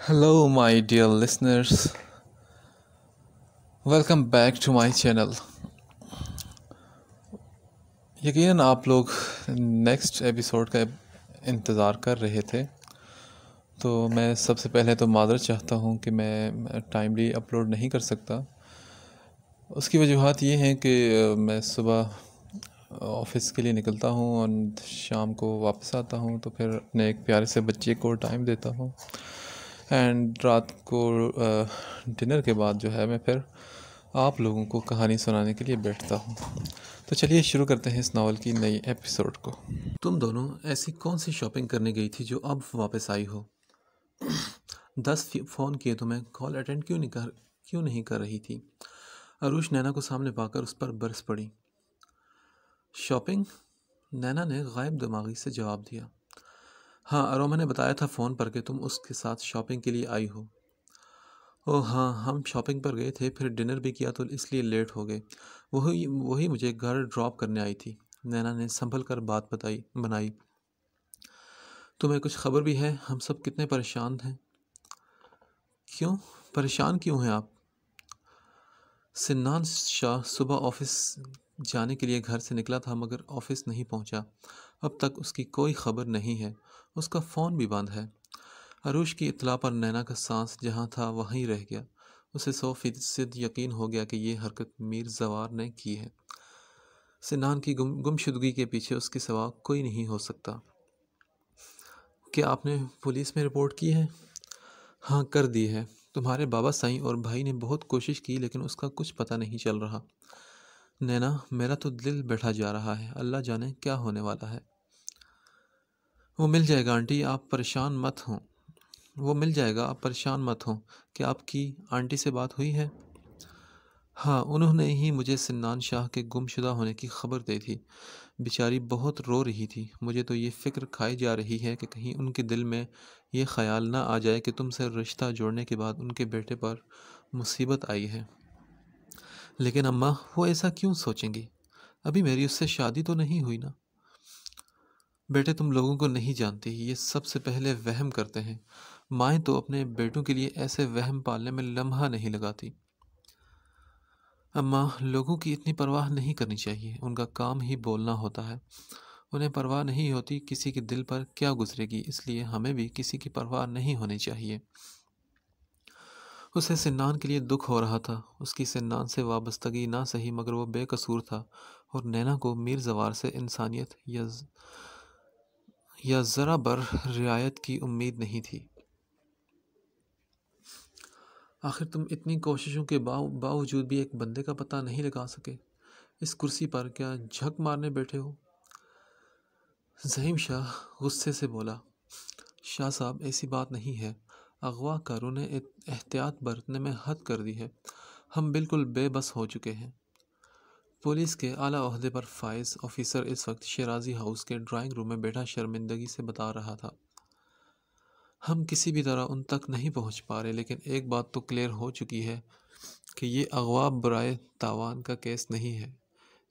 Hello, my dear listeners. Welcome back to my channel. यकीनन आप लोग नेक्स्ट एपिसोड का इंतज़ार कर रहे थे तो मैं सबसे पहले तो मादर चाहता हूँ कि मैं टाइमली अपलोड नहीं कर सकता उसकी वजूहत ये हैं कि मैं सुबह ऑफ़िस के लिए निकलता हूँ और शाम को वापस आता हूँ तो फिर अपने एक प्यारे से बच्चे को टाइम देता हूँ एंड रात को डिनर के बाद जो है मैं फिर आप लोगों को कहानी सुनाने के लिए बैठता हूँ। तो चलिए शुरू करते हैं इस नावल की नई एपिसोड को। तुम दोनों ऐसी कौन सी शॉपिंग करने गई थी जो अब वापस आई हो? दस फ़ोन किए तो मैं कॉल अटेंड क्यों नहीं कर, क्यों नहीं कर रही थी? अरुष नैना को सामने पाकर उस पर बरस पड़ी। शॉपिंग नैना ने गायब दिमागी से जवाब दिया। हाँ अरोमा ने बताया था फ़ोन पर कि तुम उसके साथ शॉपिंग के लिए आई हो। ओह हाँ हम शॉपिंग पर गए थे, फिर डिनर भी किया तो इसलिए लेट हो गए। वही वही मुझे घर ड्रॉप करने आई थी। नैना ने संभल कर बात बताई, बनाई। तुम्हें कुछ खबर भी है? हम सब कितने परेशान हैं। क्यों? परेशान क्यों हैं आप? सिन्नान शाह सुबह ऑफ़िस जाने के लिए घर से निकला था, मगर ऑफ़िस नहीं पहुँचा। अब तक उसकी कोई खबर नहीं है। उसका फ़ोन भी बंद है। अरूश की इतला पर नैना का सांस जहाँ था, वहीं रह गया। उसे सौ फ़ीसद यकीन हो गया कि ये हरकत मीर जवार ने की है। सिनान की गुम, गुमशुदगी के पीछे उसके सवा कोई नहीं हो सकता। क्या आपने पुलिस में रिपोर्ट की है? हाँ कर दी है। तुम्हारे बाबा साईं और भाई ने बहुत कोशिश की, लेकिन उसका कुछ पता नहीं चल रहा। नैना, मेरा तो दिल बैठा जा रहा है। अल्लाह जाने क्या होने वाला है। वो मिल जाएगा, आंटी, आप परेशान मत हों। वो मिल जाएगा, आप परेशान मत हों क्या आपकी आंटी से बात हुई है। हाँ उन्होंने ही मुझे सिन्नान शाह के गुमशुदा होने की खबर दी थी बेचारी बहुत रो रही थी। मुझे तो ये फ़िक्र खाई जा रही है कि कहीं उनके दिल में ये ख्याल ना आ जाए कि तुमसे रिश्ता जोड़ने के बाद उनके बेटे पर मुसीबत आई है। लेकिन अम्मा, वो ऐसा क्यों सोचेंगी? अभी मेरी उससे शादी तो नहीं हुई ना। बेटे, तुम लोगों को नहीं जानती, ये सबसे पहले वहम करते हैं। माएँ तो अपने बेटों के लिए ऐसे वहम पालने में लम्हा नहीं लगाती। अम्मा, लोगों की इतनी परवाह नहीं करनी चाहिए, उनका काम ही बोलना होता है। उन्हें परवाह नहीं होती किसी के दिल पर क्या गुजरेगी, इसलिए हमें भी किसी की परवाह नहीं होनी चाहिए। उसे सिन्नान के लिए दुख हो रहा था। उसकी सिन्नान से वाबस्तगी ना सही, मगर वो बेकसूर था। और नैना को मीर जवार से इंसानियत या या ज़रा बर रियायत की उम्मीद नहीं थी। आखिर तुम इतनी कोशिशों के बावजूद भी एक बंदे का पता नहीं लगा सके। इस कुर्सी पर क्या झक मारने बैठे हो? जहीम शाह गुस्से से बोला, शाह साहब, ऐसी बात नहीं है। अगवाकारों ने एहतियात बरतने में हद कर दी है। हम बिल्कुल बेबस हो चुके हैं। पुलिस के आला अहदे पर फाइज ऑफिसर इस वक्त शराजी हाउस के ड्राइंग रूम में बैठा शर्मिंदगी से बता रहा था। हम किसी भी तरह उन तक नहीं पहुँच पा रहे, लेकिन एक बात तो क्लियर हो चुकी है कि ये अगवा बरए तावान का केस नहीं है।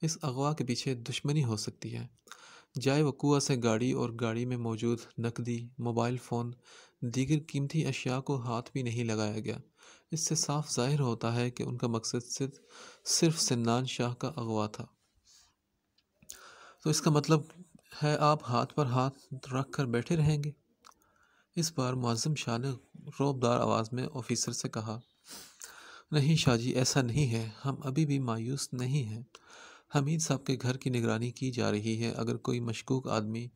इस अगवा के पीछे दुश्मनी हो सकती है। जाए वकुआ से गाड़ी और गाड़ी में मौजूद नकदी, मोबाइल फ़ोन, दीगर कीमती अशिया को हाथ भी नहीं लगाया गया। इससे साफ़ ज़ाहिर होता है कि उनका मकसद सिर्फ़ सिर्फ़ सिन्नान शाह का अगवा था। तो इसका मतलब है आप हाथ पर हाथ रख कर बैठे रहेंगे। इस बार मुआज़म शाह ने रोबदार आवाज़ में ऑफिसर से कहा, नहीं शाह जी, ऐसा नहीं है। हम अभी भी मायूस नहीं हैं। हमीद साहब के घर की निगरानी की जा रही है। अगर कोई मशकूक आदमी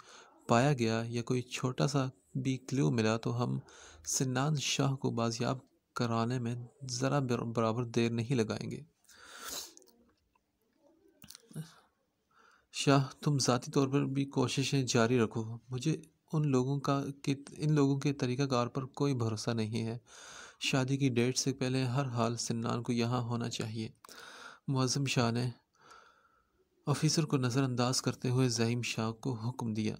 पाया गया या कोई छोटा सा भी क्ल्यू मिला तो हम सिन्नान शाह को बाजियाब कराने में ज़रा बराबर देर नहीं लगाएँगे। शाह, तुम ज़ाती तौर पर भी कोशिशें जारी रखो। मुझे उन लोगों का, कि, इन लोगों के तरीक़ाकार पर कोई भरोसा नहीं है। शादी की डेट से पहले हर हाल सिन्नान को यहाँ होना चाहिए। मुआज़म शाह ने ऑफिसर को नज़रअंदाज करते हुए जहीम शाह को हुक्म दिया।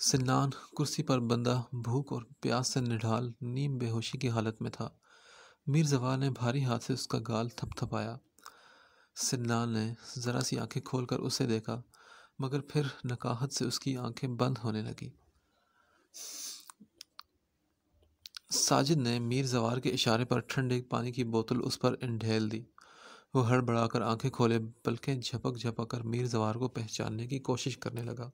सिन्नान कुर्सी पर बंदा भूख और प्यास से निढाल नीम बेहोशी की हालत में था। मीर जवाल ने भारी हाथ से उसका गाल थपथपाया। सिन्नान ने ज़रा सी आँखें खोलकर उसे देखा, मगर फिर नकाहत से उसकी आँखें बंद होने लगी। साजिद ने मीर जवार के इशारे पर ठंडे पानी की बोतल उस पर ढेल दी। वो हड़बड़ाकर आँखें खोले, बल्कि झपक झपक कर मीर जवार को पहचानने की कोशिश करने लगा।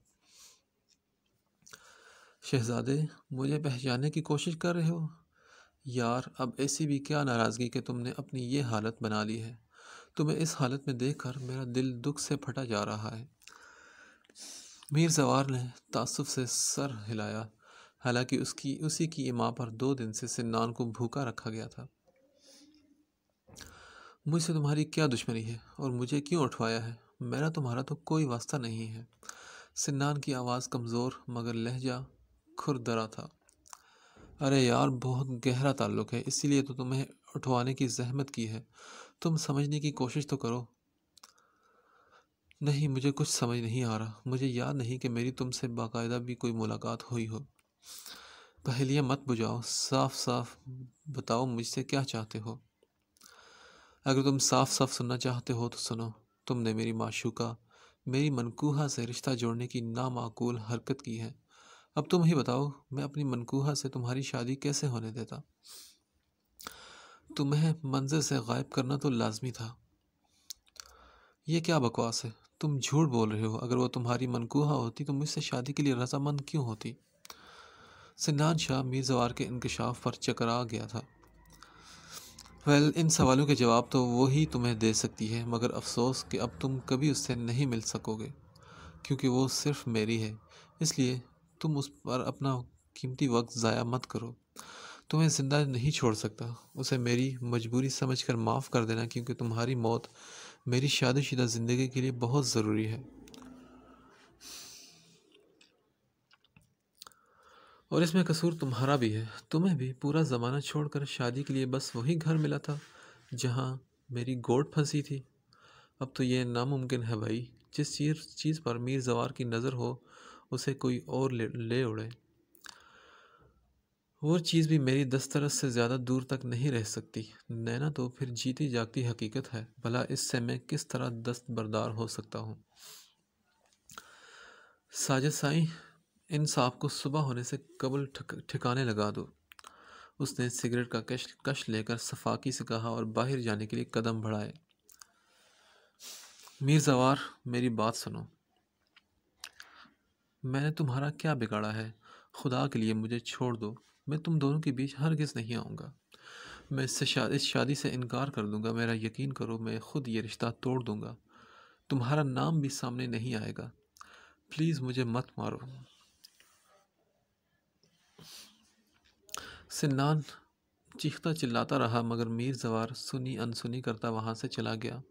शहजादे, मुझे पहचानने की कोशिश कर रहे हो? यार, अब ऐसी भी क्या नाराज़गी कि तुमने अपनी ये हालत बना ली है। तुम्हें इस हालत में देखकर मेरा दिल दुख से फटा जा रहा है। मीर जवार ने तासुफ से सर हिलाया, हालाँकि उसकी, उसी की इमां पर दो दिन से सिन्नान को भूखा रखा गया था। मुझसे तुम्हारी क्या दुश्मनी है और मुझे क्यों उठवाया है? मेरा तुम्हारा तो कोई वास्ता नहीं है। सिन्नान की आवाज़ कमज़ोर मगर लहजा खुरदरा था। अरे यार, बहुत गहरा ताल्लुक है, इसीलिए तो तुम्हें उठवाने की जहमत की है। तुम समझने की कोशिश तो करो। नहीं, मुझे कुछ समझ नहीं आ रहा। मुझे याद नहीं कि मेरी तुमसे बाकायदा भी कोई मुलाकात हुई हो। पहलियाँ मत बुझाओ साफ़ साफ़ बताओ मुझसे क्या चाहते हो। अगर तुम साफ़ साफ़ सुनना चाहते हो तो सुनो, तुमने मेरी माशूका, मेरी मनकूहा से रिश्ता जोड़ने की नामाकूल हरकत की है। अब तुम ही बताओ मैं अपनी मनकूहा से तुम्हारी शादी कैसे होने देता? तुम्हें मंजिल से गायब करना तो लाजमी था। यह क्या बकवास है? तुम झूठ बोल रहे हो। अगर वो तुम्हारी मनकूहा होती तो मुझसे शादी के लिए रजामंद क्यों होती? सिन्नान शाह मीरजवार के इंकशाफ पर चकरा गया था। वेल well, इन सवालों के जवाब तो वो ही तुम्हें दे सकती है मगर अफसोस कि अब तुम कभी उससे नहीं मिल सकोगे क्योंकि वो सिर्फ़ मेरी है। इसलिए तुम उस पर अपना कीमती वक्त ज़ाया मत करो। तुम्हें ज़िंदा नहीं छोड़ सकता। उसे मेरी मजबूरी समझकर माफ़ कर देना क्योंकि तुम्हारी मौत मेरी शादीशुदा ज़िंदगी के लिए बहुत ज़रूरी है। और इसमें कसूर तुम्हारा भी है। तुम्हें भी पूरा ज़माना छोड़कर शादी के लिए बस वही घर मिला था, जहाँ मेरी गोट फंसी थी। अब तो यह नामुमकिन है भाई। जिस चीज़ चीज़ पर मीर जवार की नज़र हो उसे कोई और ले, ले उड़े। वो चीज़ भी मेरी दस्तरस से ज़्यादा दूर तक नहीं रह सकती। नैना तो फिर जीती जागती हकीकत है भला इससे मैं किस तरह दस्त बरदार हो सकता हूँ? साजिद साई इन साहब को सुबह होने से कबल ठिकाने लगा दो। उसने सिगरेट का कश कश लेकर सफाकी से कहा और बाहर जाने के लिए कदम बढ़ाए। मीर जवार मेरी बात सुनो। मैंने तुम्हारा क्या बिगाड़ा है? खुदा के लिए मुझे छोड़ दो। मैं तुम दोनों के बीच हर किस नहीं आऊँगा। मैं इससे शादी इस शादी से इनकार कर दूँगा। मेरा यकीन करो, मैं खुद ये रिश्ता तोड़ दूँगा। तुम्हारा नाम भी सामने नहीं आएगा। प्लीज़ मुझे मत मारो। सिन्नान चीखता चिल्लाता रहा, मगर मीर जवार सुनी अनसुनी करता वहाँ से चला गया।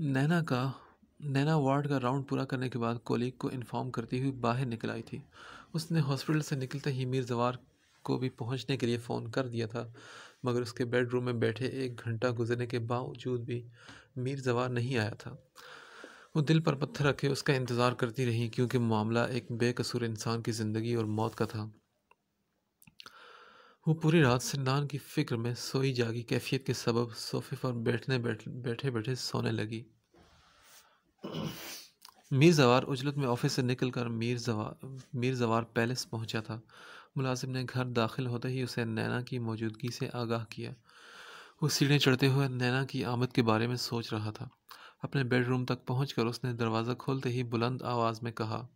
नैना का नैना वार्ड का राउंड पूरा करने के बाद कोलीग को इन्फॉर्म करती हुई बाहर निकल आई थी। उसने हॉस्पिटल से निकलते ही मीर जवार को भी पहुँचने के लिए फ़ोन कर दिया था, मगर उसके बेडरूम में बैठे एक घंटा गुजरने के बावजूद भी मीर जवार नहीं आया था। वो दिल पर पत्थर रखे उसका इंतज़ार करती रही, क्योंकि मामला एक बेकसूर इंसान की ज़िंदगी और मौत का था। वो पूरी रात सिन्नान की फ़िक्र में सोई जागी, कैफियत के सबब सोफे पर बैठने बैठ बैठे बैठे सोने लगी। मीर जवार उजलत में ऑफ़िस से निकलकर मीर जवार मीर जवार पैलेस पहुँचा था। मुलाजिम ने घर दाखिल होते ही उसे नैना की मौजूदगी से आगाह किया। वो सीढ़ियाँ चढ़ते हुए नैना की आमद के बारे में सोच रहा था। अपने बेडरूम तक पहुंचकर उसने दरवाज़ा खोलते ही बुलंद आवाज़ में कहा,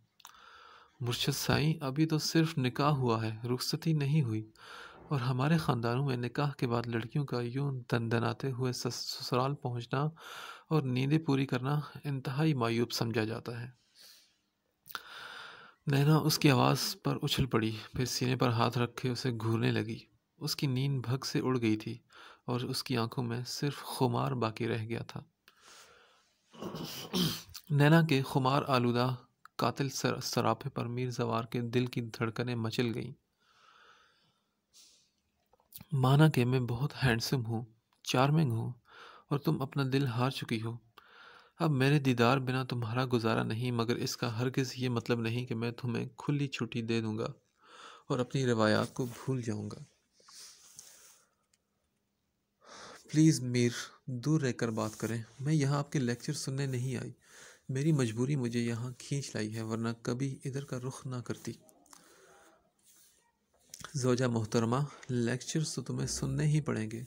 मुर्शद साईं, अभी तो सिर्फ़ निकाह हुआ है, रुखसती नहीं हुई। और हमारे ख़ानदानों में निकाह के बाद लड़कियों का यूँ दनदनाते हुए ससुराल पहुँचना और नींदें पूरी करना इंतहाई मायूब समझा जाता है। नैना उसकी आवाज़ पर उछल पड़ी फिर सीने पर हाथ रखे उसे घूरने लगी। उसकी नींद भग से उड़ गई थी और उसकी आँखों में सिर्फ़ खुमार बाकी रह गया था। नैना के खुमार आलूदा कातिल सर, सरापे पर मीर जवार के दिल की धड़कनें मचल गईं। माना कि मैं बहुत हैंडसम हूँ, चार्मिंग हूँ और तुम अपना दिल हार चुकी हो। अब मेरे दीदार बिना तुम्हारा गुजारा नहीं, मगर इसका हर किस ये मतलब नहीं कि मैं तुम्हें खुली छुट्टी दे दूँगा और अपनी रवायात को भूल जाऊँगा। प्लीज़ मीर, दूर रहकर बात करें। मैं यहाँ आपके लेक्चर सुनने नहीं आई। मेरी मजबूरी मुझे यहाँ खींच लाई है, वरना कभी इधर का रुख ना करती। जोजा मोहतरमा, लेक्चर्स तो तुम्हें सुनने ही पड़ेंगे,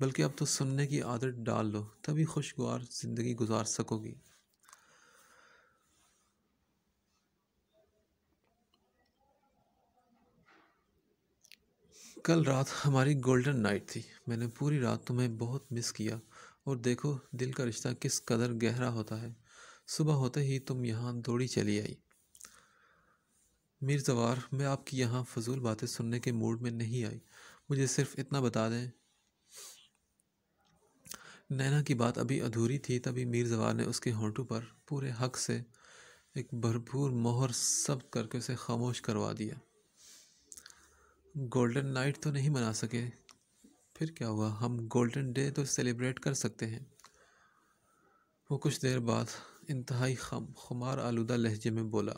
बल्कि अब तो सुनने की आदत डाल लो, तभी खुशगवार ज़िंदगी गुजार सकोगी। कल रात हमारी गोल्डन नाइट थी। मैंने पूरी रात तुम्हें बहुत मिस किया, और देखो, दिल का रिश्ता किस कदर गहरा होता है। सुबह होते ही तुम यहाँ दौड़ी चली आई। मीर जवार, मैं आपकी यहाँ फजूल बातें सुनने के मूड में नहीं आई। मुझे सिर्फ़ इतना बता दें, नैना की बात अभी अधूरी थी, तभी मीर जवार ने उसके होंठों पर पूरे हक से एक भरपूर मोहर सब करके उसे खामोश करवा दिया। गोल्डन नाइट तो नहीं मना सके। फिर क्या हुआ? हम गोल्डन डे तो सेलिब्रेट कर सकते हैं। वो कुछ देर बाद इंतहाई खम, खुमार आलूदा लहजे में बोला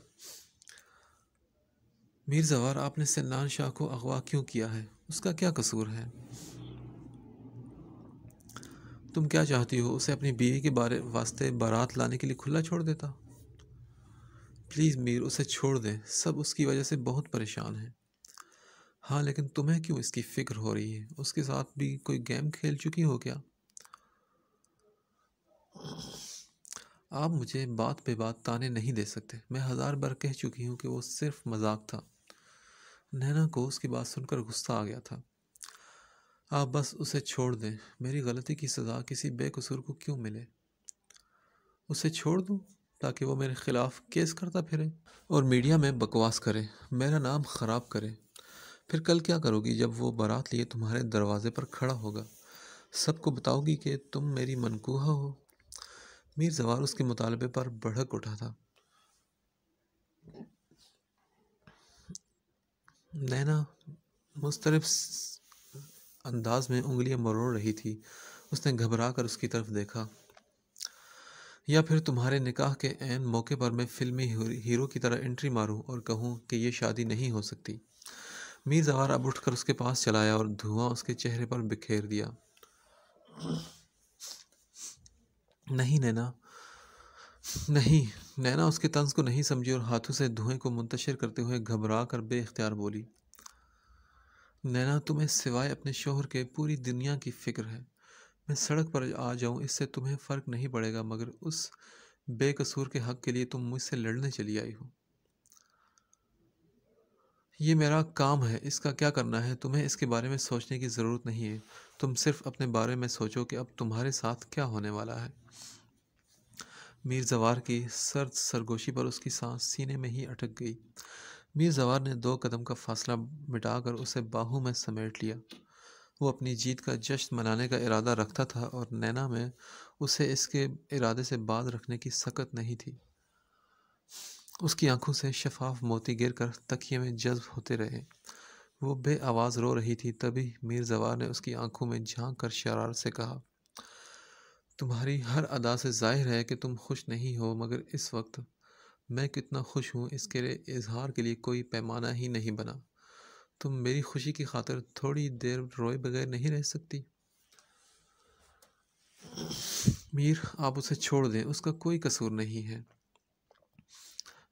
मीर जवार आपने सन्नान शाह को अगवा क्यों किया है? उसका क्या कसूर है? तुम क्या चाहती हो? उसे अपनी बीवी के बारे, वास्ते बारात लाने के लिए खुला छोड़ देता। प्लीज़ मीर, उसे छोड़ दे। सब उसकी वजह से बहुत परेशान हैं। हाँ लेकिन तुम्हें क्यों इसकी फ़िक्र हो रही है? उसके साथ भी कोई गेम खेल चुकी हो क्या? आप मुझे बात पे बात ताने नहीं दे सकते। मैं हज़ार बार कह चुकी हूँ कि वो सिर्फ़ मज़ाक था। नैना को उसकी बात सुनकर गुस्सा आ गया था। आप बस उसे छोड़ दें। मेरी गलती की सज़ा किसी बेकसूर को क्यों मिले? उसे छोड़ दूँ ताकि वो मेरे ख़िलाफ़ केस करता फिरे और मीडिया में बकवास करे, मेरा नाम ख़राब करे। फिर कल क्या करोगी जब वो बारात लिए तुम्हारे दरवाजे पर खड़ा होगा? सबको बताओगी कि तुम मेरी मनकूहा हो। मीर जवार उसके मुतालबे पर बढ़क उठा था। नैना, मुस्तरफ अंदाज में उंगलियाँ मरोड़ रही थी। उसने घबरा कर उसकी तरफ़ देखा। या फिर तुम्हारे निकाह के एन मौके पर मैं फिल्मी हीरो की तरह एंट्री मारूं और कहूँ कि ये शादी नहीं हो सकती। मीर जवार अब उठकर उसके पास चलाया और धुआँ उसके चेहरे पर बिखेर दिया। नहीं नैना नहीं, नैना उसके तंज को नहीं समझी और हाथों से धुएँ को मुंतशिर करते हुए घबरा कर बेख्तियार बोली, नैना, तुम्हें सिवाय अपने शोहर के पूरी दुनिया की फ़िक्र है। मैं सड़क पर आ जाऊँ, इससे तुम्हें फ़र्क नहीं पड़ेगा, मगर उस बेकसूर के हक के लिए तुम मुझसे लड़ने चली आई हो। ये मेरा काम है, इसका क्या करना है? तुम्हें इसके बारे में सोचने की ज़रूरत नहीं है। तुम सिर्फ़ अपने बारे में सोचो कि अब तुम्हारे साथ क्या होने वाला है। मीर जवार की सर्द सरगोशी पर उसकी सांस सीने में ही अटक गई। मीर जवार ने दो कदम का फासला मिटाकर उसे बाहू में समेट लिया। वो अपनी जीत का जश्न मनाने का इरादा रखता था और नैना में उसे इसके इरादे से बात रखने की सकत नहीं थी। उसकी आँखों से शफाफ मोती गिर कर तकिए में जज्ब होते रहे। वो बे आवाज़ रो रही थी, तभी मीर जवार ने उसकी आँखों में झाँक कर शरार से कहा तुम्हारी हर अदा से ज़ाहिर है कि तुम खुश नहीं हो, मगर इस वक्त मैं कितना खुश हूँ, इसके लिए इजहार के लिए कोई पैमाना ही नहीं बना। तुम मेरी खुशी की खातिर थोड़ी देर रोए बगैर नहीं रह सकती। मीर, आप उसे छोड़ दें, उसका कोई कसूर नहीं है।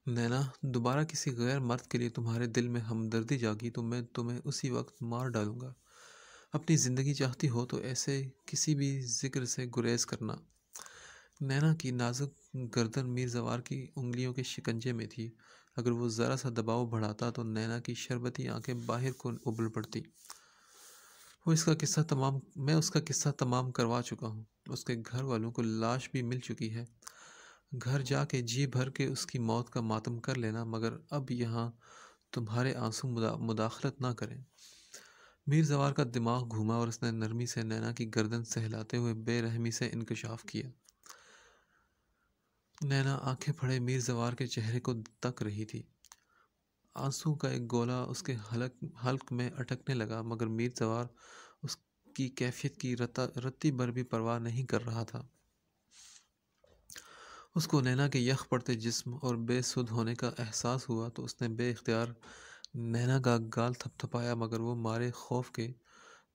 नैना, दोबारा किसी गैर मर्द के लिए तुम्हारे दिल में हमदर्दी जागी तो मैं तुम्हें उसी वक्त मार डालूँगा। अपनी ज़िंदगी चाहती हो तो ऐसे किसी भी ज़िक्र से गुरेज करना। नैना की नाजुक गर्दन मीर जवार की उंगलियों के शिकंजे में थी। अगर वो ज़रा सा दबाव बढ़ाता तो नैना की शरबती आँखें बाहर को उबल पड़ती। वो इसका किस्सा तमाम मैं उसका किस्सा तमाम करवा चुका हूँ। उसके घर वालों को लाश भी मिल चुकी है। घर जाके जी भर के उसकी मौत का मातम कर लेना मगर अब यहाँ तुम्हारे आँसू मुदा, मुदाखलत ना करें। मीर जवार का दिमाग घूमा और उसने नरमी से नैना की गर्दन सहलाते हुए बेरहमी से इनकशाफ किया। नैना आँखें फड़े मीर जवार के चेहरे को तक रही थी। आँसू का एक गोला उसके हलक, हल्क में अटकने लगा, मगर मीर जवार उसकी कैफियत की रता रत्ती भर भी परवाह नहीं कर रहा था। उसको नैना के यख पड़ते जिस्म और बेसुध होने का एहसास हुआ तो उसने बेख्तियार नैना का गाल थपथपाया मगर वो मारे खौफ के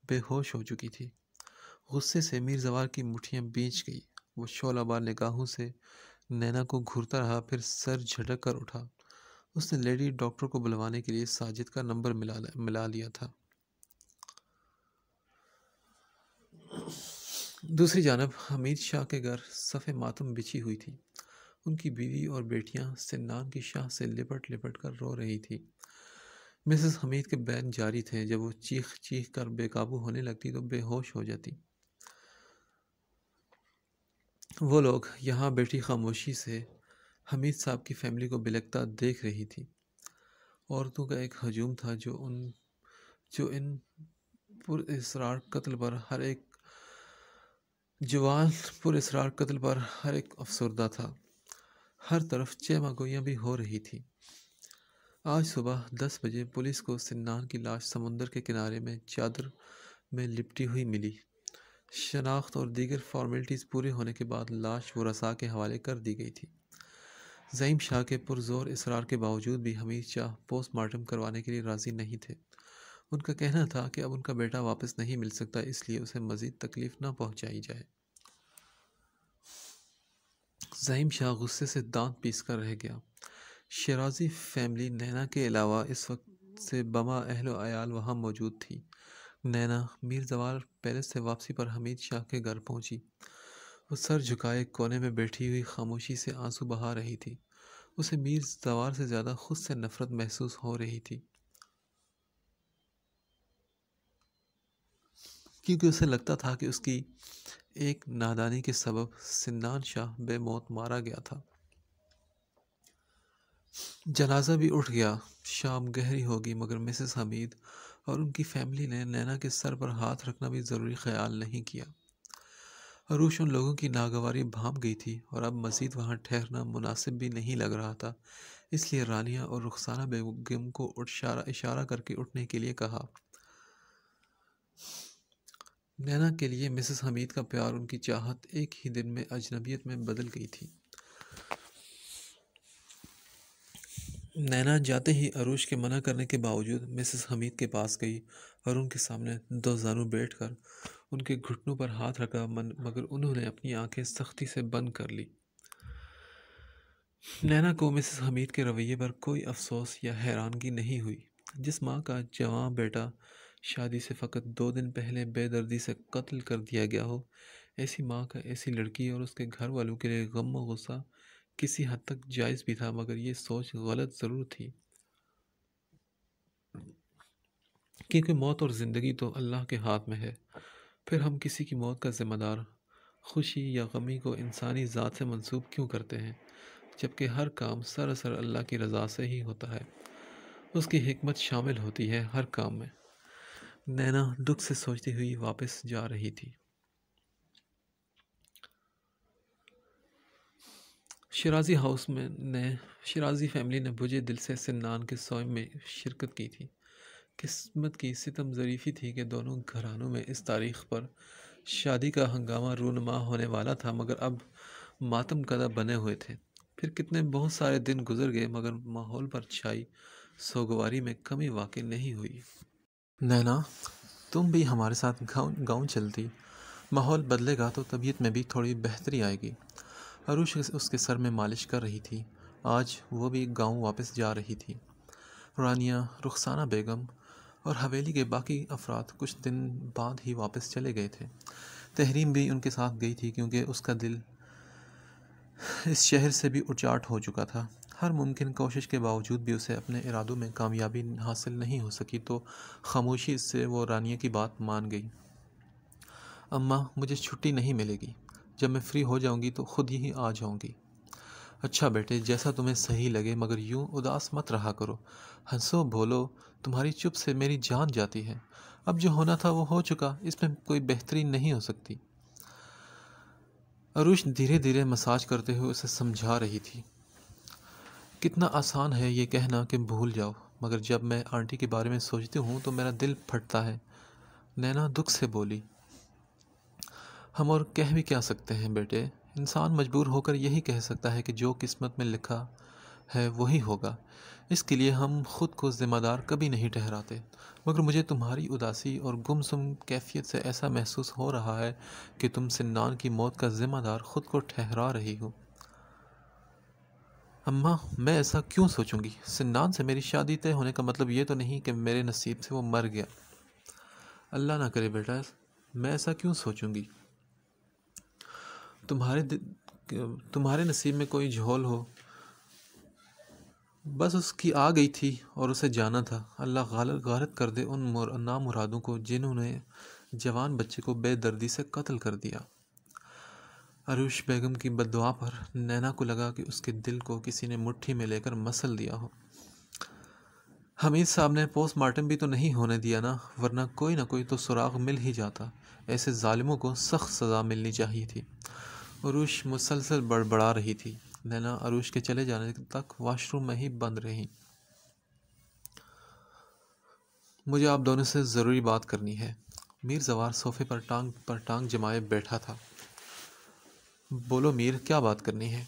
बेहोश हो चुकी थी। गुस्से से मीर जवार की मुठियाँ बीच गई। वो शोलाबार निगाहों से नैना को घूरता रहा, फिर सर झटक कर उठा। उसने लेडी डॉक्टर को बुलवाने के लिए साजिद का नंबर मिला मिला लिया था। दूसरी जानब हमीद शाह के घर सफ़े मातम बिछी हुई थी। उनकी बीवी और बेटियाँ सिन्नान की शाह से लिपट लिपट कर रो रही थी। मिसेस हमीद के बैन जारी थे, जब वो चीख चीख कर बेकाबू होने लगती तो बेहोश हो जाती। वो लोग यहाँ बैठी खामोशी से हमीद साहब की फैमिली को बिलकता देख रही थी। औरतों का एक हजूम था जो उन, जो इन पुरस्रार कत्ल पर हर एक जवान पुरस्रार कत्ल पर हर एक अफसरदा था। हर तरफ़ चेमा गोइयाँ भी हो रही थी। आज सुबह दस बजे पुलिस को सिन्नान की लाश समुंदर के किनारे में चादर में लिपटी हुई मिली। शनाख्त और दीगर फॉर्मेलिटीज़ पूरे होने के बाद लाश वो रसा के हवाले कर दी गई थी। जईम शाह के पुरजोर इसरार के बावजूद भी हमीद शाह पोस्टमार्टम करवाने के लिए राज़ी नहीं थे। उनका कहना था कि अब उनका बेटा वापस नहीं मिल सकता, इसलिए उसे मज़ीद तकलीफ़ ना पहुंचाई जाए। जहीम शाह गुस्से से दांत पीस कर रह गया। शराजी फैमिली नैना के अलावा इस वक्त से बमा अहलो आयाल वहाँ मौजूद थी। नैना मीर जवाल पैलेस से वापसी पर हमीद शाह के घर पहुँची। वो सर झुकाए कोने में बैठी हुई खामोशी से आँसू बहा रही थी। उसे मीर जवार से ज़्यादा खुद से नफरत महसूस हो रही थी। क्योंकि उसे लगता था कि उसकी एक नादानी के सबब सिन्नान शाह बेमौत मारा गया था। जनाजा भी उठ गया। शाम गहरी होगी, मगर मिसेस हमीद और उनकी फैमिली ने नैना के सर पर हाथ रखना भी ज़रूरी ख्याल नहीं किया। अरूश उन लोगों की नागवारी भाप गई थी और अब मज़ीद वहाँ ठहरना मुनासिब भी नहीं लग रहा था, इसलिए रानिया और रुखसाना बेगम को इशारा इशारा करके उठने के लिए कहा। नैना के लिए मिसेस हमीद का प्यार उनकी चाहत एक ही दिन में अजनबियत में बदल गई थी। नैना जाते ही अरूश के मना करने के बावजूद मिसेस हमीद के पास गई और उनके सामने दो जानू बैठकर उनके घुटनों पर हाथ रखा मन, मगर उन्होंने अपनी आँखें सख्ती से बंद कर ली। नैना को मिसेस हमीद के रवैये पर कोई अफसोस या हैरानगी नहीं हुई, जिस माँ का जवान बेटा शादी से फ़कत दो दिन पहले बेदर्दी से कत्ल कर दिया गया हो, ऐसी माँ का ऐसी लड़की और उसके घर वालों के लिए गम व गुस्सा किसी हद तक जायज़ भी था, मगर ये सोच गलत ज़रूर थी। क्योंकि मौत और ज़िंदगी तो अल्लाह के हाथ में है, फिर हम किसी की मौत का ज़िम्मेदार, खुशी या गमी को इंसानी ज़ात से मंसूब क्यों करते हैं? जबकि हर काम सरासर अल्लाह की रज़ा से ही होता है। उसकी हमत शामिल होती है हर काम में। नैना दुख से सोचती हुई वापस जा रही थी। शराजी हाउस में ने, शराजी फैमिली ने बुझे दिल से सिन्नान के सोम में शिरकत की थी। किस्मत की सितम ज़रीफ़ी थी कि दोनों घरानों में इस तारीख़ पर शादी का हंगामा रूनमा होने वाला था, मगर अब मातम कदा बने हुए थे। फिर कितने बहुत सारे दिन गुजर गए, मगर माहौल पर छाई सोगवारी में कमी वाकई नहीं हुई। नैना, तुम भी हमारे साथ गाँव चलती। माहौल बदलेगा तो तबीयत में भी थोड़ी बेहतरी आएगी। अरुष उसके सर में मालिश कर रही थी। आज वो भी गाँव वापस जा रही थी। रानिया, रुखसाना बेगम और हवेली के बाकी अफराद कुछ दिन बाद ही वापस चले गए थे। तहरीम भी उनके साथ गई थी क्योंकि उसका दिल इस शहर से भी उचाट हो चुका था। हर मुमकिन कोशिश के बावजूद भी उसे अपने इरादों में कामयाबी हासिल नहीं हो सकी तो खामोशी से वो रानिया की बात मान गई। अम्मा, मुझे छुट्टी नहीं मिलेगी। जब मैं फ्री हो जाऊँगी तो खुद ही आ जाऊँगी। अच्छा बेटे, जैसा तुम्हें सही लगे, मगर यूँ उदास मत रहा करो। हंसो, बोलो, तुम्हारी चुप से मेरी जान जाती है। अब जो होना था वो हो चुका, इसमें कोई बेहतरी नहीं हो सकती। अरुष धीरे धीरे मसाज करते हुए उसे समझा रही थी। कितना आसान है ये कहना कि भूल जाओ, मगर जब मैं आंटी के बारे में सोचती हूँ तो मेरा दिल फटता है। नैना दुख से बोली हम और कह भी क्या सकते हैं बेटे? इंसान मजबूर होकर यही कह सकता है कि जो किस्मत में लिखा है वही होगा। इसके लिए हम खुद को ज़िम्मेदार कभी नहीं ठहराते। मगर मुझे तुम्हारी उदासी और गुमसुम कैफियत से ऐसा महसूस हो रहा है कि तुम सिन्नान की मौत का ज़िम्मेदार खुद को ठहरा रही हो। अम्मा, मैं ऐसा क्यों सोचूँगी? सिन्नान से मेरी शादी तय होने का मतलब ये तो नहीं कि मेरे नसीब से वो मर गया। अल्लाह ना करे बेटा, मैं ऐसा क्यों सोचूँगी? तुम्हारे तुम्हारे नसीब में कोई झोल हो। बस उसकी आ गई थी और उसे जाना था। अल्लाह गालत गारत कर दे उन नामुरादों को जिन्होंने जवान बच्चे को बेदर्दी से कत्ल कर दिया। अरुष बेगम की बददुआ पर नैना को लगा कि उसके दिल को किसी ने मुट्ठी में लेकर मसल दिया हो। हमीद साहब ने पोस्टमार्टम भी तो नहीं होने दिया ना, वरना कोई ना कोई तो सुराग मिल ही जाता। ऐसे ालिमों को सख्त सज़ा मिलनी चाहिए थी। अरुष मुसलसल बड़बड़ा रही थी। नैना अरुष के चले जाने तक वॉशरूम में ही बंद रही। मुझे आप दोनों से ज़रूरी बात करनी है। मीर जवार सोफे पर टांग पर टांग जमाए बैठा था। बोलो मीर, क्या बात करनी है?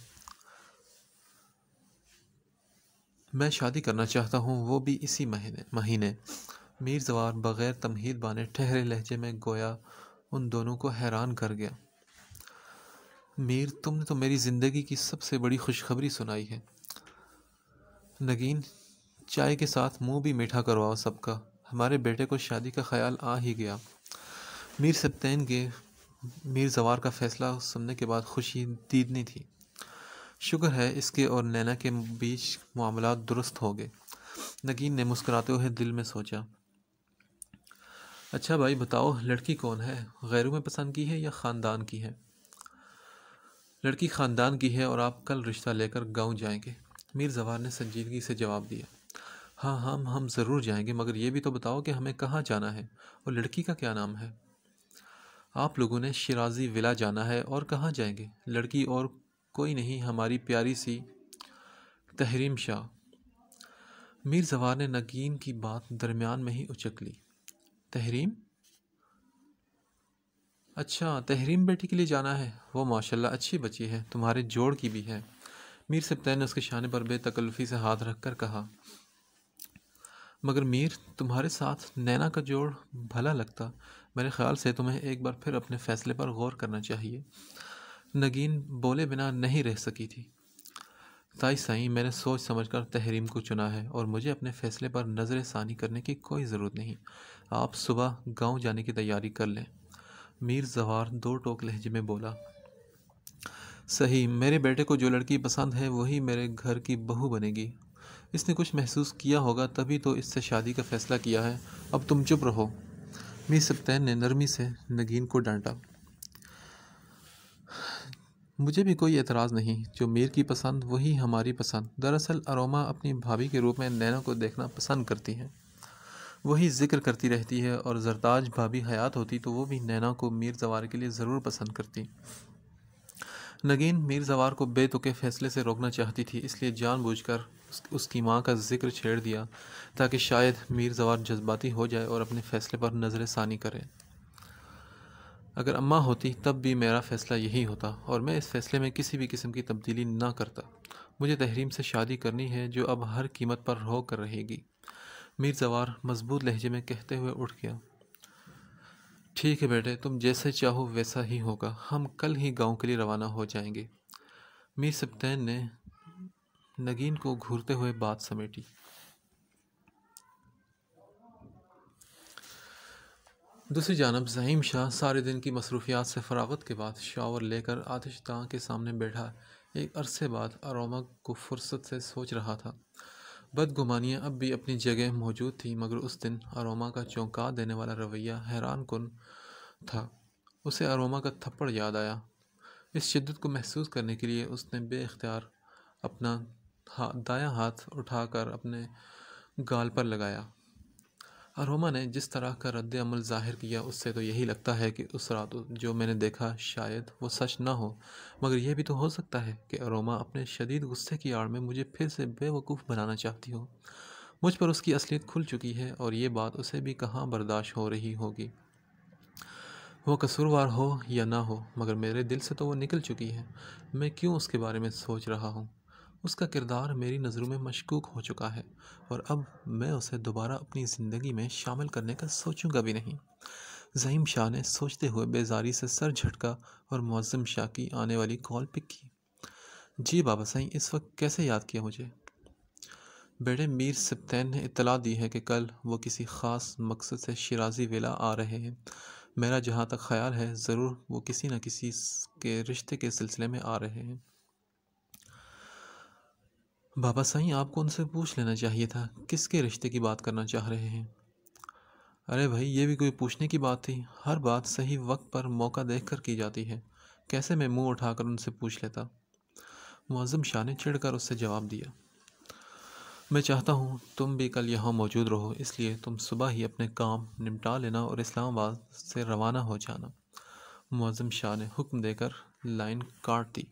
मैं शादी करना चाहता हूँ, वो भी इसी महीने महीने। मीर जवार बग़ैर तमहीद बाने ठहरे लहजे में गोया उन दोनों को हैरान कर गया। मीर, तुमने तो मेरी ज़िंदगी की सबसे बड़ी खुशखबरी सुनाई है। नगीन, चाय के साथ मुँह भी मीठा करवाओ सबका। हमारे बेटे को शादी का ख्याल आ ही गया। मीर सप्तैन के, मीर जवार का फैसला सुनने के बाद खुशी दीदनी थी। शुक्र है इसके और नैना के बीच मामला दुरुस्त हो गए। नगीन ने मुस्कुराते हुए दिल में सोचा अच्छा भाई, बताओ, लड़की कौन है? गैरों में पसंद की है या ख़ानदान की है? लड़की ख़ानदान की है और आप कल रिश्ता लेकर गाँव जाएँगे। मीर जवार ने संजीदगी से जवाब दिया। हाँ हम हम ज़रूर जाएँगे, मगर ये भी तो बताओ कि हमें कहाँ जाना है और लड़की का क्या नाम है? आप लोगों ने शिराजी विला जाना है और कहाँ जाएँगे? लड़की और कोई नहीं, हमारी प्यारी सी तहरीम शाह। मीर जवार ने नगीन की बात दरमियान में ही उचक ली। तहरीम? अच्छा तहरीम बेटी के लिए जाना है। वो माशाल्लाह अच्छी बच्ची है, तुम्हारे जोड़ की भी है। मीर सिप्तैन ने उसके शाने पर बेतकल्फ़ी से हाथ रख कर कहा, मगर मीर, तुम्हारे साथ नैना का जोड़ भला लगता। मेरे ख्याल से तुम्हें एक बार फिर अपने फ़ैसले पर गौर करना चाहिए। नगीन बोले बिना नहीं रह सकी थी। ताई साई, मैंने सोच समझकर तहरीम को चुना है और मुझे अपने फ़ैसले पर नज़र षानी करने की कोई ज़रूरत नहीं। आप सुबह गाँव जाने की तैयारी कर लें। मीर जवार दो टोक लहजे में बोला, सही, मेरे बेटे को जो लड़की पसंद है, वही मेरे घर की बहू बनेगी। इसने कुछ महसूस किया होगा, तभी तो इससे शादी का फैसला किया है। अब तुम चुप रहो। मीर सप्तैन ने नरमी से नगीन को डांटा, मुझे भी कोई एतराज़ नहीं। जो मीर की पसंद, वही हमारी पसंद। दरअसल अरोमा अपनी भाभी के रूप में नैना को देखना पसंद करती हैं। वही ज़िक्र करती रहती है और जरताज भाभी हयात होती तो वो भी नैना को मीर जवार के लिए ज़रूर पसंद करती। नगीन मीर जवार को बेतुके फ़ैसले से रोकना चाहती थी इसलिए जानबूझकर उस, उसकी माँ का ज़िक्र छेड़ दिया ताकि शायद मीर जवार जज्बाती हो जाए और अपने फ़ैसले पर नज़र षानी करे। अगर अम्मा होती तब भी मेरा फ़ैसला यही होता और मैं इस फ़ैसले में किसी भी किस्म की तब्दीली ना करता। मुझे तहरीम से शादी करनी है जो अब हर कीमत पर रो कर रहेगी। मीर जवार मज़बूत लहजे में कहते हुए उठ गया। ठीक है बेटे, तुम जैसे चाहो वैसा ही होगा। हम कल ही गाँव के लिए रवाना हो जाएँगे। मीर सप्तैन ने नगीन को घूरते हुए बात समेटी। दूसरी जानब जहीम शाह सारे दिन की मसरूफियात से फरागत के बाद शावर लेकर आतिश तां के सामने बैठा। एक अरसे बाद अरोमा को फुर्सत से सोच रहा था। बदगुमानियाँ अब भी अपनी जगह मौजूद थी मगर उस दिन अरोमा का चौंका देने वाला रवैया हैरान कन था। उसे अरोमा का थप्पड़ याद आया। इस शिद्दत को महसूस करने के लिए उसने बेख्तियार अपना हा, दायां हाथ उठाकर अपने गाल पर लगाया। अरोमा ने जिस तरह का रद्द अमल ज़ाहिर किया, उससे तो यही लगता है कि उस रात जो मैंने देखा शायद वो सच ना हो। मगर यह भी तो हो सकता है कि अरोमा अपने शदीद गुस्से की आड़ में मुझे फिर से बेवकूफ़ बनाना चाहती हो। मुझ पर उसकी असलियत खुल चुकी है और ये बात उसे भी कहाँ बर्दाश्त हो रही होगी। वो कसूरवार हो या ना हो, मगर मेरे दिल से तो वो निकल चुकी है। मैं क्यों उसके बारे में सोच रहा हूँ? उसका किरदार मेरी नज़रों में मशकूक हो चुका है और अब मैं उसे दोबारा अपनी ज़िंदगी में शामिल करने का सोचूँगा भी नहीं। जहीम शाह ने सोचते हुए बेजारी से सर झटका और मौज़म शाह की आने वाली कॉल पिक की। जी बाबा साईं, इस वक्त कैसे याद किया मुझे? बेटे, मीर सिप्तैन ने इतला दी है कि कल वो किसी ख़ास मकसद से शराजी वेला आ रहे हैं। मेरा जहाँ तक ख्याल है, ज़रूर वो किसी न किसी के रिश्ते के सिलसिले में आ रहे हैं। बाबा साईं, आपको उनसे पूछ लेना चाहिए था, किसके रिश्ते की बात करना चाह रहे हैं? अरे भाई, ये भी कोई पूछने की बात थी। हर बात सही वक्त पर मौका देखकर की जाती है। कैसे मैं मुँह उठाकर उनसे पूछ लेता? मुआज़म शाह ने चिढ़कर उससे जवाब दिया। मैं चाहता हूँ तुम भी कल यहाँ मौजूद रहो, इसलिए तुम सुबह ही अपने काम निपटा लेना और इस्लामाबाद से रवाना हो जाना। मुआज़म शाह ने हुक्म देकर लाइन काट दी।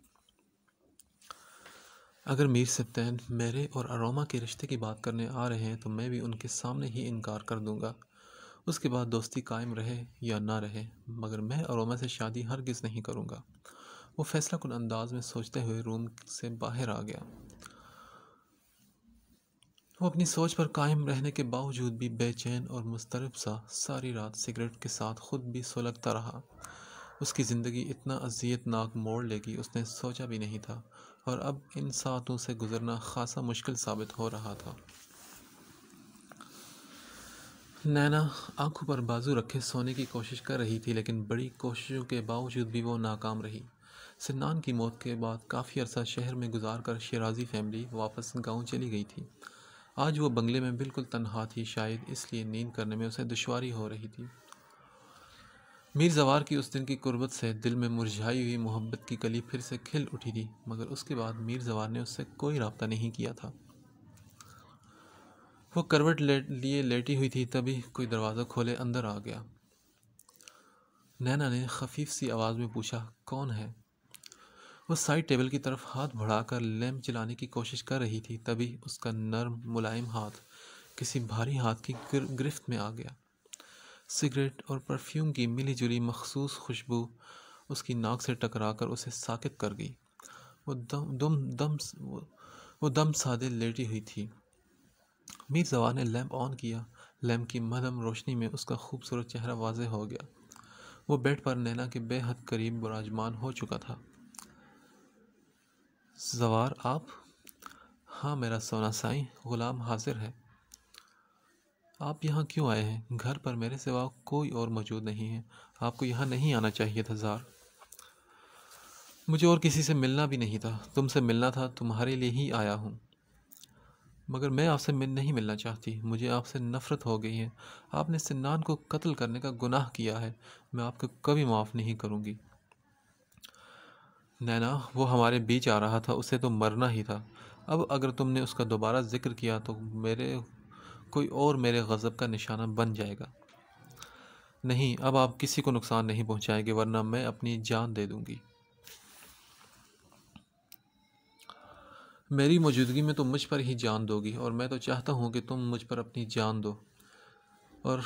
अगर मीर सत्तैन मेरे और अरोमा के रिश्ते की बात करने आ रहे हैं तो मैं भी उनके सामने ही इनकार कर दूँगा। उसके बाद दोस्ती कायम रहे या ना रहे, मगर मैं अरोमा से शादी हरगिज़ नहीं करूँगा। वो फैसला कुन अंदाज में सोचते हुए रूम से बाहर आ गया। वो अपनी सोच पर कायम रहने के बावजूद भी बेचैन और मुस्तरब सा सारी रात सिगरेट के साथ खुद भी सुलगता रहा। उसकी ज़िंदगी इतना अजियतनाक मोड़ लेगी, उसने सोचा भी नहीं था। और अब इन सातों से गुजरना खासा मुश्किल साबित हो रहा था। नैना आँखों पर बाजू रखे सोने की कोशिश कर रही थी, लेकिन बड़ी कोशिशों के बावजूद भी वो नाकाम रही। सिन्नान की मौत के बाद काफ़ी अरसा शहर में गुजार कर शराजी फैमिली वापस गाँव चली गई थी। आज वो बंगले में बिल्कुल तनहा थी, शायद इसलिए नींद करने में उसे दुशारी हो रही थी। मीर जवार की उस दिन की कुर्बत से दिल में मुरझाई हुई मोहब्बत की कली फिर से खिल उठी थी, मगर उसके बाद मीर जवार ने उससे कोई रबता नहीं किया था। वो करवट लेट लिए लेटी हुई थी, तभी कोई दरवाज़ा खोले अंदर आ गया। नैना ने खफीफ सी आवाज़ में पूछा, कौन है? वो साइड टेबल की तरफ़ हाथ बढ़ाकर लैम्प चलाने की कोशिश कर रही थी, तभी उसका नर्म, मुलायम हाथ किसी भारी हाथ की गिरफ्त में आ गया। सिगरेट और परफ्यूम की मिली जुली मखसूस खुशबू उसकी नाक से टकरा कर उसे साकित कर गई। वो दम दम दम वो, दम सादे लेटी हुई थी। मीर जवान ने लैम्प ऑन किया। लैम्प की मदम रोशनी में उसका खूबसूरत चेहरा वाज हो गया। वो बेड पर नैना के बेहद करीब विराजमान हो चुका था। जवार आप? हाँ मेरा सोना साईं ग़ुलाम हाजिर है। आप यहाँ क्यों आए हैं? घर पर मेरे सिवा कोई और मौजूद नहीं है। आपको यहाँ नहीं आना चाहिए था, ज़ार। मुझे और किसी से मिलना भी नहीं था। तुमसे मिलना था, तुम्हारे लिए ही आया हूँ। मगर मैं आपसे मिल नहीं मिलना चाहती। मुझे आपसे नफ़रत हो गई है। आपने सिन्नान को कत्ल करने का गुनाह किया है। मैं आपको कभी माफ़ नहीं करूँगी। नैना, वो हमारे बीच आ रहा था। उसे तो मरना ही था। अब अगर तुमने उसका दोबारा ज़िक्र किया तो मेरे कोई और मेरे गज़ब का निशाना बन जाएगा। नहीं, अब आप किसी को नुकसान नहीं पहुंचाएँगे, वरना मैं अपनी जान दे दूँगी। मेरी मौजूदगी में तुम मुझ पर ही जान दोगी, और मैं तो चाहता हूँ कि तुम मुझ पर अपनी जान दो। और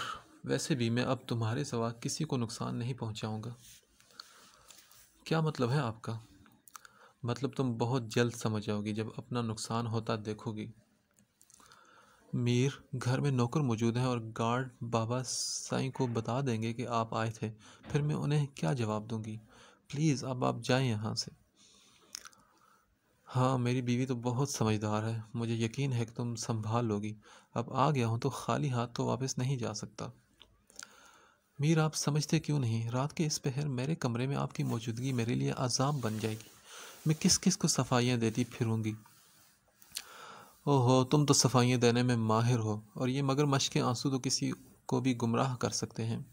वैसे भी मैं अब तुम्हारे सवा किसी को नुकसान नहीं पहुँचाऊँगा। क्या मतलब है आपका? मतलब तुम बहुत जल्द समझ जाओगी, जब अपना नुकसान होता देखोगी। मीर घर में नौकर मौजूद हैं और गार्ड बाबा साईं को बता देंगे कि आप आए थे। फिर मैं उन्हें क्या जवाब दूँगी? प्लीज़, अब आप जाएँ यहाँ से। हाँ मेरी बीवी तो बहुत समझदार है। मुझे यकीन है कि तुम संभाल लोगी। अब आ गया हूँ तो खाली हाथ तो वापस नहीं जा सकता। मीर, आप समझते क्यों नहीं? रात के इस पहर मेरे कमरे में आपकी मौजूदगी मेरे लिए अजाब बन जाएगी। मैं किस किस को सफाइयाँ देती फिरूँगी? ओहो, तुम तो सफाइयाँ देने में माहिर हो, और ये मगर मश के आँसू तो किसी को भी गुमराह कर सकते हैं।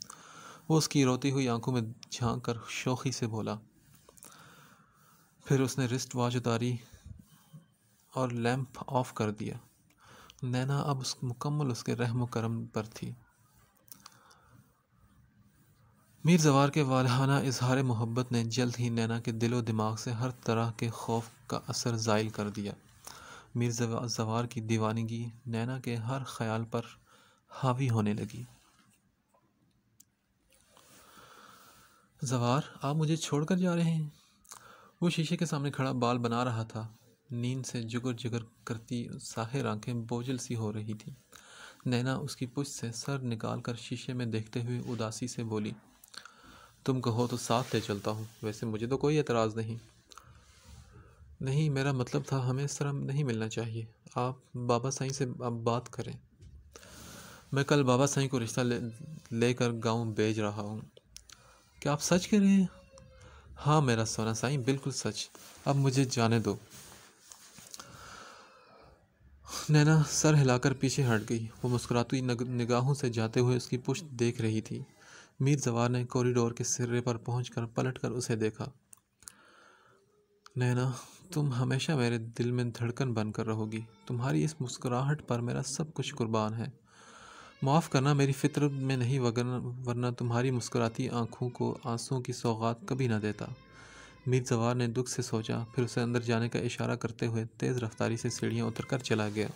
वो उसकी रोती हुई आँखों में झाँक कर शोखी से बोला। फिर उसने रिस्ट वॉच उतारी और लैंप ऑफ़ कर दिया। नैना अब उस मुकम्मल उसके रहम करम पर थी। मीर जवार के वालहाना इजहार मोहब्बत ने जल्द ही नैना के दिलो दिमाग से हर तरह के खौफ का असर ज़ायल कर दिया। मीर जवार की दीवानगी नैना के हर ख्याल पर हावी होने लगी। जवार, आप मुझे छोड़कर जा रहे हैं? वो शीशे के सामने खड़ा बाल बना रहा था। नींद से जुगर जुगर करती साहिर आँखें बोझल सी हो रही थी। नैना उसकी पुछ से सर निकाल कर शीशे में देखते हुए उदासी से बोली, तुम कहो तो साथ ले चलता हूँ, वैसे मुझे तो कोई एतराज़ नहीं। नहीं, मेरा मतलब था हमें तरह नहीं मिलना चाहिए। आप बाबा साईं से अब बात करें। मैं कल बाबा साईं को रिश्ता ले, लेकर गाँव भेज रहा हूँ। क्या आप सच कह रहे हैं? हाँ मेरा सोना साईं, बिल्कुल सच। अब मुझे जाने दो। नैना सर हिलाकर पीछे हट गई। वो मुस्कुराती निगाहों से जाते हुए उसकी पुष्ट देख रही थी। मीर जवार ने कॉरिडोर के सिरे पर पहुंचकर पलटकर उसे देखा। नैना तुम हमेशा मेरे दिल में धड़कन बनकर रहोगी। तुम्हारी इस मुस्कुराहट पर मेरा सब कुछ कुर्बान है। माफ़ करना, मेरी फितरत में नहीं, वगरना, वरना तुम्हारी मुस्कुराती आँखों को आंसुओं की सौगात कभी ना देता। मीर जवार ने दुख से सोचा, फिर उसे अंदर जाने का इशारा करते हुए तेज़ रफ्तारी से सीढ़ियाँ उतरकर चला गया।